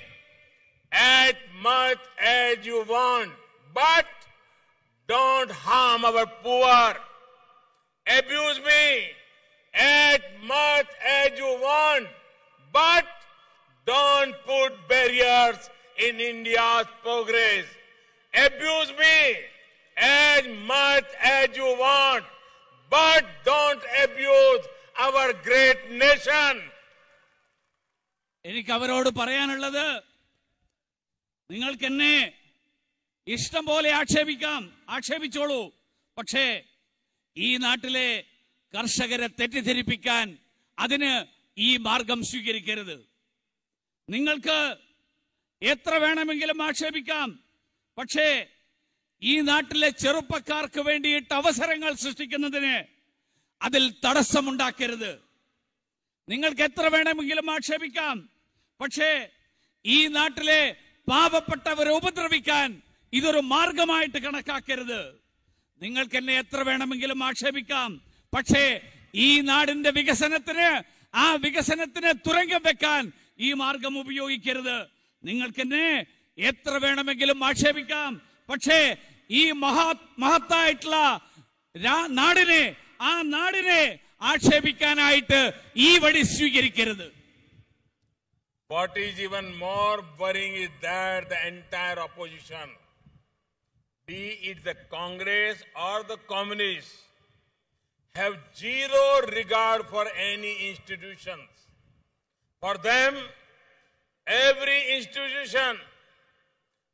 as much as you want, but don't harm our poor. Abuse me as much as you want, but don't put barriers in India's progress. Abuse me as much as you want, but don't abuse our great nation. എനിക്ക് അവരോട് പറയാനുള്ളത് നിങ്ങൾക്ക് എന്നെ ഇഷ്ടം പോലെ ആക്ഷേപിക്കാം. ആക്ഷേപിച്ചോളൂ. പക്ഷേ ഈ നാട്ടിലെ കർഷകരെ തെറ്റിദ്ധരിപ്പിക്കാൻ അതിന് ഈ മാർഗം സ്വീകരിക്കരുത്. നിങ്ങൾക്ക് എത്ര വേണമെങ്കിലും ആക്ഷേപിക്കാം. പക്ഷേ ഈ നാട്ടിലെ ചെറുപ്പക്കാർക്ക് വേണ്ടിയിട്ട് അവസരങ്ങൾ സൃഷ്ടിക്കുന്നതിന് അതിൽ തടസ്സമുണ്ടാക്കരുത്. നിങ്ങൾക്ക് എത്ര വേണമെങ്കിലും ആക്ഷേപിക്കാം. പക്ഷേ ഈ നാട്ടിലെ പാവപ്പെട്ടവരെ ഉപദ്രവിക്കാൻ ഇതൊരു മാർഗമായിട്ട് കണക്കാക്കരുത്. നിങ്ങൾക്ക് എന്നെ എത്ര വേണമെങ്കിലും ആക്ഷേപിക്കാം. പക്ഷേ ഈ നാടിന്റെ വികസനത്തിന് ആ വികസനത്തിന് തുരങ്കം വെക്കാൻ ഈ മാർഗം ഉപയോഗിക്കരുത്. നിങ്ങൾക്ക് എന്നെ എത്ര വേണമെങ്കിലും ആക്ഷേപിക്കാം. പക്ഷേ ഈ മഹാ മഹത്തായിട്ടുള്ള നാടിനെ ആ നാടിനെ ആക്ഷേപിക്കാനായിട്ട് ഈ വഴി സ്വീകരിക്കരുത്. What is even more worrying is that the entire opposition, be it the Congress or the Communists, have zero regard for any institutions. For them, every institution,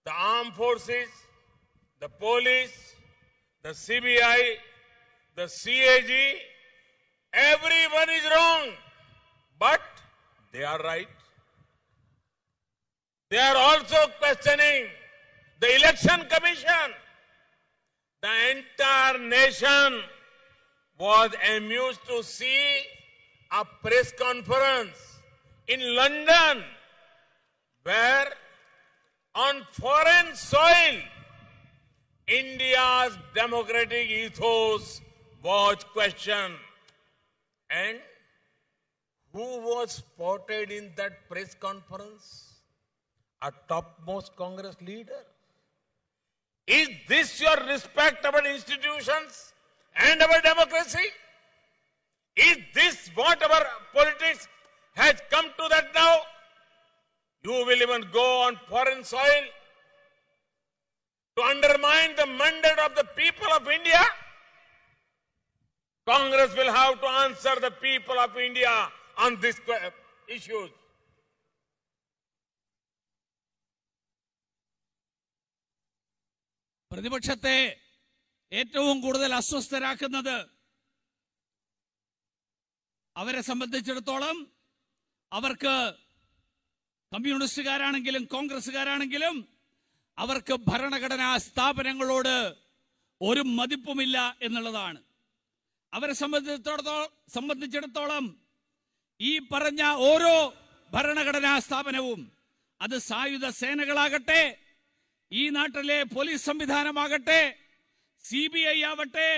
the armed forces, the police, the CBI, the CAG, everyone is wrong. But they are right. They are also questioning the election commission. The entire nation was amused to see a press conference in London where on foreign soil India's democratic ethos was questioned. And who was spotted in that press conference? A topmost Congress leader. Is this your respect our institutions and our democracy? Is this what our politics has come to that now? You will even go on foreign soil to undermine the mandate of the people of India? Congress will have to answer the people of India on these issues. പ്രതിപക്ഷത്തെ ഏറ്റവും കൂടുതൽ അസ്വസ്ഥരാക്കുന്നത് അവരെ സംബന്ധിച്ചിടത്തോളം അവർക്ക് കമ്മ്യൂണിസ്റ്റുകാരാണെങ്കിലും കോൺഗ്രസ്സുകാരാണെങ്കിലും അവർക്ക് ഭരണഘടനാ സ്ഥാപനങ്ങളോട് ഒരു മതിപ്പുമില്ല എന്നുള്ളതാണ്. അവരെ സംബന്ധിച്ചിടത്തോളം സംബന്ധിച്ചിടത്തോളം ഈ പറഞ്ഞ ഓരോ ഭരണഘടനാ സ്ഥാപനവും അത് സായുധ സേനകളാകട്ടെ ഈ നാട്ടിലെ പോലീസ് സംവിധാനമാകട്ടെ സി ബി ഐ ആവട്ടെ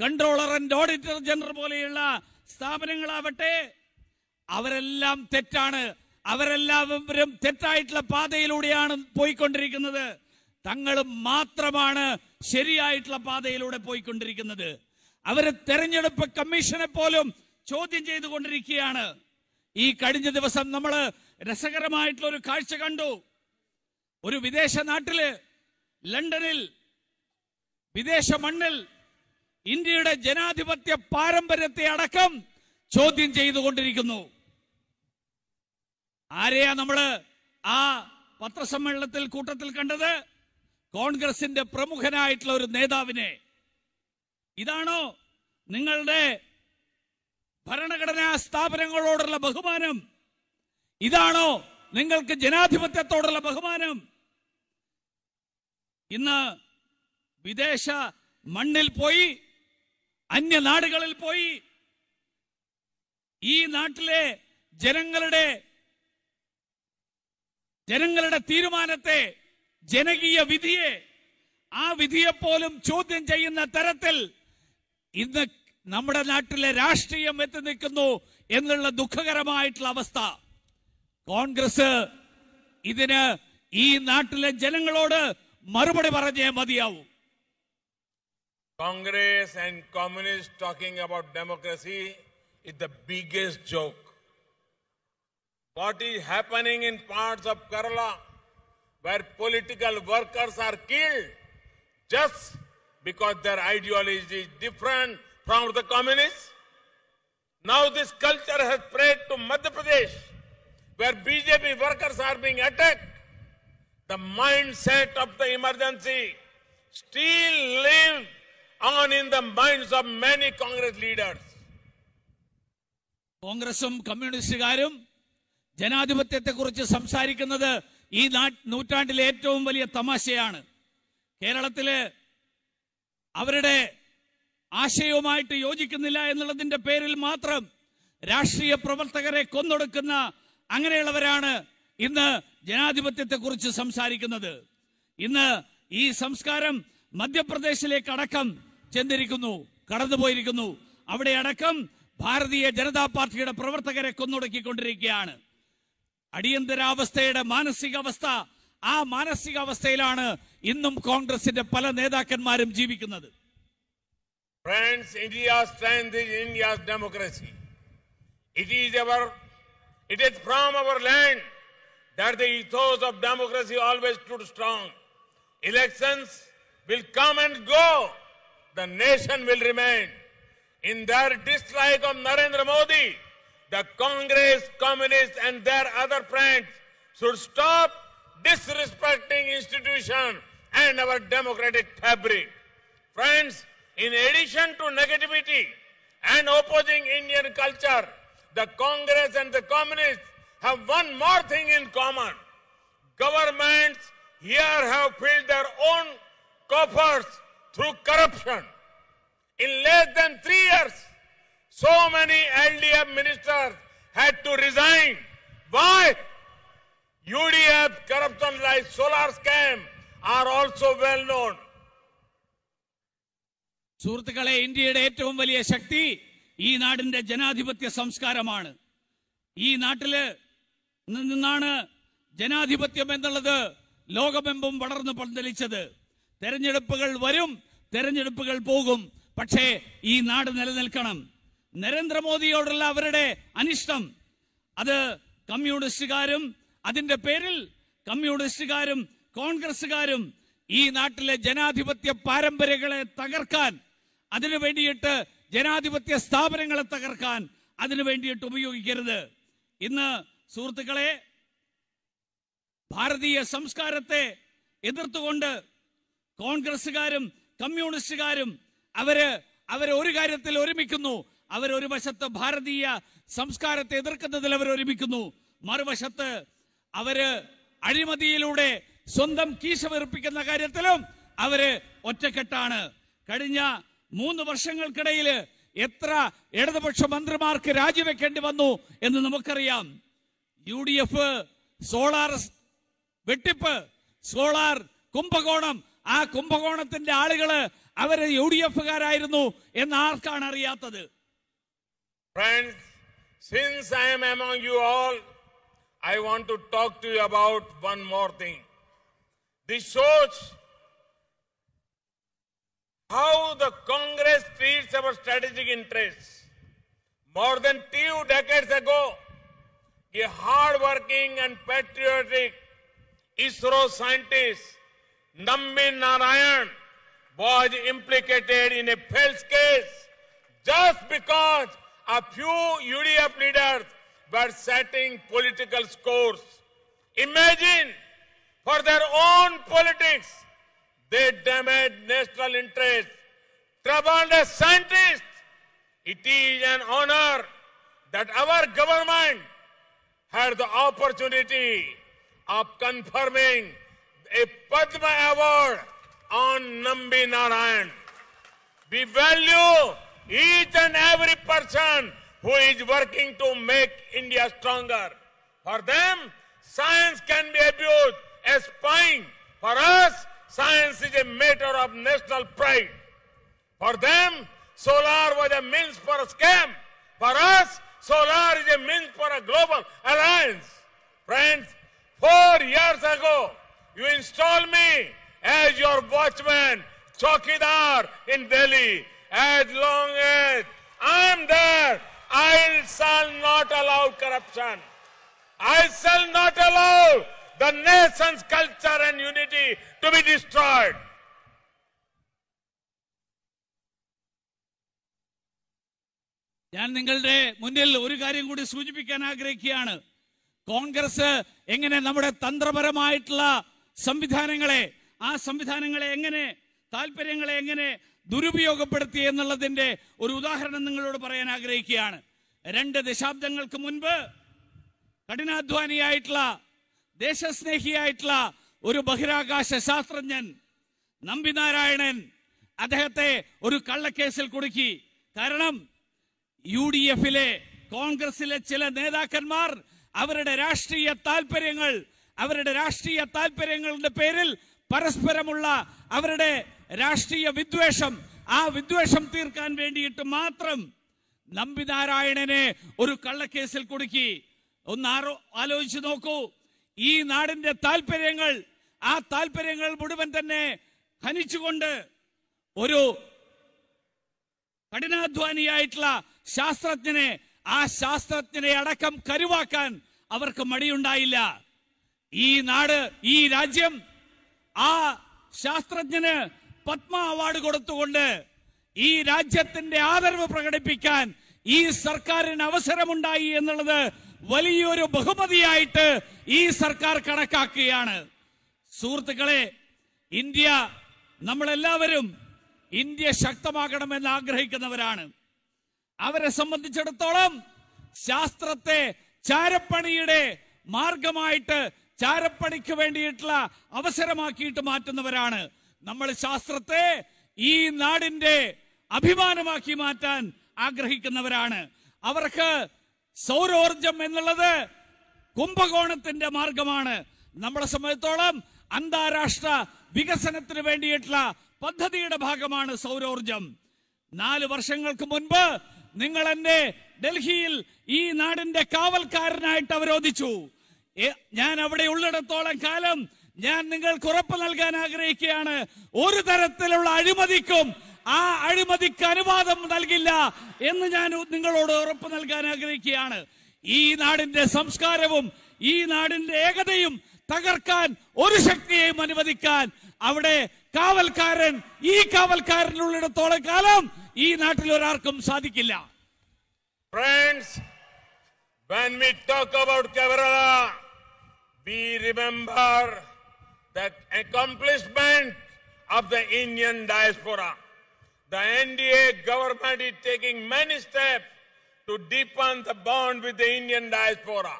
കൺട്രോളർ ആൻഡ് ഓഡിറ്റർ ജനറൽ പോലെയുള്ള സ്ഥാപനങ്ങളാവട്ടെ അവരെല്ലാം തെറ്റാണ്. അവരെല്ലാവരും തെറ്റായിട്ടുള്ള പാതയിലൂടെയാണ് പോയിക്കൊണ്ടിരിക്കുന്നത്. തങ്ങൾ മാത്രമാണ് ശരിയായിട്ടുള്ള പാതയിലൂടെ പോയിക്കൊണ്ടിരിക്കുന്നത്. അവർ തെരഞ്ഞെടുപ്പ് കമ്മീഷനെ പോലും ചോദ്യം ചെയ്തുകൊണ്ടിരിക്കുകയാണ്. ഈ കഴിഞ്ഞ ദിവസം നമ്മൾ രസകരമായിട്ടുള്ള ഒരു കാഴ്ച കണ്ടു. ഒരു വിദേശ നാട്ടിൽ ലണ്ടനിൽ വിദേശ മണ്ണിൽ ഇന്ത്യയുടെ ജനാധിപത്യ പാരമ്പര്യത്തെ അടക്കം ചോദ്യം ചെയ്തുകൊണ്ടിരിക്കുന്നു. ആരെയാ നമ്മൾ ആ പത്രസമ്മേളനത്തിൽ കൂട്ടത്തിൽ കണ്ടത്? കോൺഗ്രസിന്റെ പ്രമുഖനായിട്ടുള്ള ഒരു നേതാവിനെ. ഇതാണോ നിങ്ങളുടെ ഭരണഘടനാ സ്ഥാപനങ്ങളോടുള്ള ബഹുമാനം? ഇതാണോ നിങ്ങൾക്ക് ജനാധിപത്യത്തോടുള്ള ബഹുമാനം. ഇന്ന് വിദേശ മണ്ണിൽ പോയി അന്യ നാടുകളിൽ പോയി ഈ നാട്ടിലെ ജനങ്ങളുടെ ജനങ്ങളുടെ തീരുമാനത്തെ ജനകീയ വിധിയെ ആ വിധിയെ പോലും ചോദ്യം ചെയ്യുന്ന തരത്തിൽ ഇന്ന് നമ്മുടെ നാട്ടിലെ രാഷ്ട്രീയം എത്തി നിൽക്കുന്നു എന്നുള്ള ദുഃഖകരമായിട്ടുള്ള അവസ്ഥ. കോൺഗ്രസ് ഇതിന് ഈ നാട്ടിലെ ജനങ്ങളോട് മറുപടി പറഞ്ഞേ മതിയാവൂ Congress and communists talking about democracy is the biggest joke. What is happening in parts of Kerala where political workers are killed just because their ideology is different from the communists? Now this culture has spread to Madhya Pradesh Where BJP workers are being attacked. The mindset of the emergency still live on in the minds of many Congress leaders. കോൺഗ്രസും കമ്മ്യൂണിസ്റ്റുകാരും ജനാധിപത്യത്തെക്കുറിച്ച് സംസാരിക്കുന്നത് ഈ നൂറ്റാണ്ടിലെ ഏറ്റവും വലിയ തമാശയാണ് കേരളത്തിൽ അവരുടെ ആശയവുമായിട്ട് യോജിക്കുന്നില്ല എന്നുള്ളതിന്റെ പേരിൽ മാത്രം രാഷ്ട്രീയ പ്രവർത്തകരെ കൊന്നൊടുക്കുന്ന അങ്ങനെയുള്ളവരാണ് ഇന്ന് ജനാധിപത്യത്തെക്കുറിച്ച് സംസാരിക്കുന്നത്. ഇന്ന് ഈ സംസ്കാരം മധ്യപ്രദേശിലേക്ക് അടക്കം ചെന്നിരിക്കുന്നു കടന്നുപോയിരിക്കുന്നു. അവിടെ അടക്കം ഭാരതീയ ജനതാ പാർട്ടിയുടെ പ്രവർത്തകരെ കൊന്നൊടുക്കിക്കൊണ്ടിരിക്കുകയാണ്. അടിയന്തരാവസ്ഥയുടെ മാനസികാവസ്ഥ ആ മാനസികാവസ്ഥയിലാണ് ഇന്നും കോൺഗ്രസിന്റെ പല നേതാക്കന്മാരും ജീവിക്കുന്നത്. Friends India strength India democracy it is our it is from our land that the ethos of democracy always stood strong. Elections will come and go. The nation will remain. In their dislike of Narendra Modi, the Congress, Communists and their other friends should stop disrespecting institution and our democratic fabric. Friends, in addition to negativity and opposing Indian culture, the Congress and the Communists have one more thing in common. Governments here have filled their own coffers through corruption. In less than three years, so many LDF ministers had to resign. Why? UDF corruption like solar scam are also well known. സുഹൃത്തുക്കളെ ഇന്ത്യയുടെ ഏറ്റവും വലിയ ശക്തി ഈ നാടിന്റെ ജനാധിപത്യ സംസ്കാരമാണ്. ഈ നാട്ടിൽ നിന്നാണ് ജനാധിപത്യം എന്നുള്ളത് ലോകമെമ്പും വളർന്നു പന്തലിച്ചത്. തെരഞ്ഞെടുപ്പുകൾ വരും തെരഞ്ഞെടുപ്പുകൾ പോകും. പക്ഷേ ഈ നാട് നിലനിൽക്കണം. നരേന്ദ്രമോദിയോടുള്ള അവരുടെ അനിഷ്ടം. അത് കമ്മ്യൂണിസ്റ്റുകാരും അതിന്റെ പേരിൽ കമ്മ്യൂണിസ്റ്റുകാരും കോൺഗ്രസ്സുകാരും ഈ നാട്ടിലെ ജനാധിപത്യ പാരമ്പര്യങ്ങളെ തകർക്കാൻ അതിനു വേണ്ടിയിട്ട് ജനാധിപത്യ സ്ഥാപനങ്ങളെ തകർക്കാൻ അതിനു വേണ്ടിയിട്ട് ഉപയോഗിക്കരുത്. ഇന്ന് സുഹൃത്തുക്കളെ ഭാരതീയ സംസ്കാരത്തെ എതിർത്തുകൊണ്ട് കോൺഗ്രസ്സുകാരും കമ്മ്യൂണിസ്റ്റുകാരും അവർ അവർ ഒരു കാര്യത്തിൽ ഒരുമിക്കുന്നു. അവർ ഒരു വശത്ത് ഭാരതീയ സംസ്കാരത്തെ എതിർക്കുന്നതിൽ അവർ ഒരുമിക്കുന്നു. മറുവശത്ത് അവർ അഴിമതിയിലൂടെ സ്വന്തം കീശ വെറുപ്പിക്കുന്ന കാര്യത്തിലും അവർ ഒറ്റക്കെട്ടാണ്. കഴിഞ്ഞ മൂന്ന് വർഷങ്ങൾക്കിടയിൽ എത്ര ഇടതുപക്ഷ മന്ത്രിമാർക്ക് രാജിവെക്കേണ്ടി വന്നു എന്ന് നമുക്കറിയാം. യു ഡി എഫ് സോളാർ വെട്ടിപ്പ് സോളാർ കുംഭകോണം. ആ കുംഭകോണത്തിന്റെ ആളുകൾ അവർ യു ഡി എഫുകാരായിരുന്നു എന്ന് ആർക്കാണ് അറിയാത്തത്? Friends, since I am among you all about one more thing. This shows how the Congress treats our strategic interests. More than two decades ago, a hard-working and patriotic ISRO scientist, Nambi Narayan, was implicated in a false case just because a few UDF leaders were setting political scores. Imagine, for their own politics, they damage national interest, troubled a scientist. It is an honor that our government had the opportunity of conferring a Padma Award on Nambi Narayan. We value each and every person who is working to make India stronger. For them, science can be abused as spying. For us, science is a matter of national pride. For them, solar was a means for a scam. For us, solar is a means for a global alliance. Friends, four years ago, you installed me as your watchman, Chokidar in Delhi. As long as I'm there, I shall not allow corruption. I shall not allow the nation's culture and unity to be destroyed. ഞാൻ നിങ്ങളുടെ മുന്നിൽ ഒരു കാര്യം കൂടി സൂചിപ്പിക്കാൻ ആഗ്രഹിക്കുകയാണ് കോൺഗ്രസ് എങ്ങനെ നമ്മുടെ തന്ത്രപരമായിട്ടുള്ള സംവിധാനങ്ങളെ ആ സംവിധാനങ്ങളെ എങ്ങനെ താല്പര്യങ്ങളെ എങ്ങനെ ദുരുപയോഗപ്പെടുത്തി എന്നുള്ളതിന്റെ ഒരു ഉദാഹരണം നിങ്ങളോട് പറയാൻ ആഗ്രഹിക്കുകയാണ് രണ്ട് ദശാബ്ദങ്ങൾക്ക് മുൻപ് കഠിനാധ്വാനിയായിട്ടുള്ള ദേശസ്നേഹിയായിട്ടുള്ള ഒരു ബഹിരാകാശ ശാസ്ത്രജ്ഞൻ നമ്പിനാരായണൻ അദ്ദേഹത്തെ ഒരു കള്ളക്കേസിൽ കുടുക്കി. കാരണം യു ഡി എഫിലെ കോൺഗ്രസിലെ ചില നേതാക്കന്മാർ അവരുടെ രാഷ്ട്രീയ താല്പര്യങ്ങൾ അവരുടെ രാഷ്ട്രീയ താല്പര്യങ്ങളുടെ പേരിൽ പരസ്പരമുള്ള അവരുടെ രാഷ്ട്രീയ വിദ്വേഷം ആ വിദ്വേഷം തീർക്കാൻ വേണ്ടിയിട്ട് മാത്രം നമ്പിനാരായണനെ ഒരു കള്ളക്കേസിൽ കുടുക്കി. ഒന്ന് ആരോ ആലോചിച്ചു നോക്കൂ. ഈ നാടിന്റെ താല്പര്യങ്ങൾ ആ താല്പര്യങ്ങൾ മുഴുവൻ തന്നെ ഹനിച്ചുകൊണ്ട് ഒരു കഠിനാധ്വാനിയായിട്ടുള്ള ശാസ്ത്രജ്ഞനെ ആ ശാസ്ത്രജ്ഞനെ അടക്കം കരുവാക്കാൻ അവർക്ക് മടിയുണ്ടായില്ല. ഈ നാട് ഈ രാജ്യം ആ ശാസ്ത്രജ്ഞന് പത്മ അവാർഡ് കൊടുത്തുകൊണ്ട് ഈ രാജ്യത്തിന്റെ ആദരവ് പ്രകടിപ്പിക്കാൻ ഈ സർക്കാരിന് അവസരമുണ്ടായി എന്നുള്ളത് വലിയൊരു ബഹുമതിയായിട്ട് ഈ സർക്കാർ കണക്കാക്കുകയാണ്. സുഹൃത്തുക്കളെ ഇന്ത്യ നമ്മളെല്ലാവരും ഇന്ത്യ ശക്തമാകണമെന്ന് ആഗ്രഹിക്കുന്നവരാണ്. അവരെ സംബന്ധിച്ചിടത്തോളം ശാസ്ത്രത്തെ ചാരപ്പണിയുടെ മാർഗമായിട്ട് ചാരപ്പണിക്ക് വേണ്ടിയിട്ടുള്ള അവസരമാക്കിയിട്ട് മാറ്റുന്നവരാണ്. നമ്മൾ ശാസ്ത്രത്തെ ഈ നാടിന്റെ അഭിമാനമാക്കി മാറ്റാൻ ആഗ്രഹിക്കുന്നവരാണ്. അവർക്ക് സൗരോർജം എന്നുള്ളത് കുംഭകോണത്തിന്റെ മാർഗമാണ്. നമ്മളെ സംബന്ധിച്ചോളം അന്താരാഷ്ട്ര വികസനത്തിന് വേണ്ടിയിട്ടുള്ള പദ്ധതിയുടെ ഭാഗമാണ് സൗരോർജം. നാല് വർഷങ്ങൾക്ക് മുൻപ് നിങ്ങൾ എന്നെ ഡൽഹിയിൽ ഈ നാടിന്റെ കാവൽക്കാരനായിട്ട് അവരോധിച്ചു. ഞാൻ അവിടെ ഉള്ളിടത്തോളം കാലം ഞാൻ നിങ്ങൾക്ക് ഉറപ്പ് നൽകാൻ ആഗ്രഹിക്കുകയാണ്. ഒരു തരത്തിലുള്ള അഴിമതിക്കും ആ അഴിമതിക്ക് അനുവാദം നൽകില്ല എന്ന് ഞാൻ നിങ്ങളോട് ഉറപ്പ് നൽകാൻ ആഗ്രഹിക്കുകയാണ് ഈ നാടിന്റെ സംസ്കാരവും ഈ നാടിന്റെ ഏകതയും തകർക്കാൻ ഒരു ശക്തിയെയും അനുവദിക്കാൻ അവിടെ കാവൽക്കാരൻ ഈ കാവൽക്കാരനുള്ളിടത്തോളം കാലം ഈ നാട്ടിൽ ഒരാൾക്കും സാധിക്കില്ല friends when we talk about. The NDA government is taking many steps to deepen the bond with the Indian diaspora.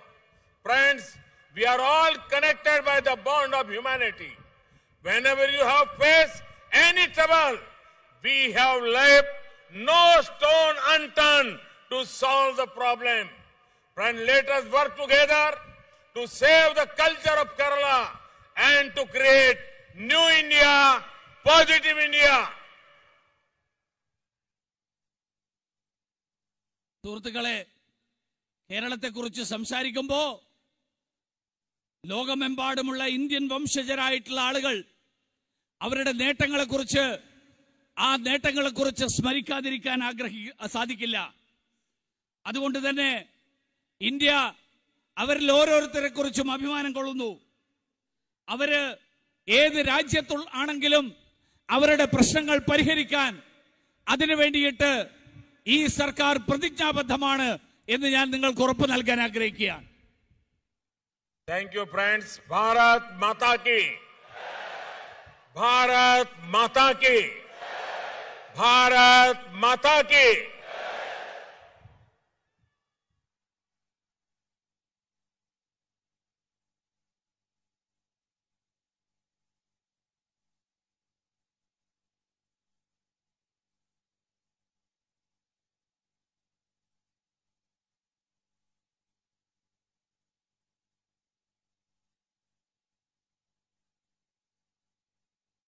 Friends, we are all connected by the bond of humanity. Whenever you have faced any trouble, we have left no stone unturned to solve the problem. Friends, let us work together to save the culture of Kerala and to create new India, positive India. സുഹൃത്തുക്കളെ കേരളത്തെക്കുറിച്ച് സംസാരിക്കുമ്പോ ലോകമെമ്പാടുമുള്ള Indian വംശജരായിട്ടുള്ള ആളുകൾ അവരുടെ നേട്ടങ്ങളെക്കുറിച്ച് ആ നേട്ടങ്ങളെക്കുറിച്ച് സ്മരിക്കാതിരിക്കാൻ ആഗ്രഹി സാധിക്കില്ല. അതുകൊണ്ട് തന്നെ India അവരിൽ ഓരോരുത്തരെ കുറിച്ചും അഭിമാനം കൊള്ളുന്നു. അവർ ഏത് രാജ്യത്തു ആണെങ്കിലും അവരുടെ പ്രശ്നങ്ങൾ പരിഹരിക്കാൻ അതിനു വേണ്ടിയിട്ട് ഈ സർക്കാർ പ്രതിജ്ഞാബദ്ധമാണ് എന്ന് ഞാൻ നിങ്ങൾക്ക് ഉറപ്പ് നൽകാൻ ആഗ്രഹിക്കുകയാണ് Thank you, friends. Bharat Mata ki. Bharat Mata ki. Bharat Mata ki.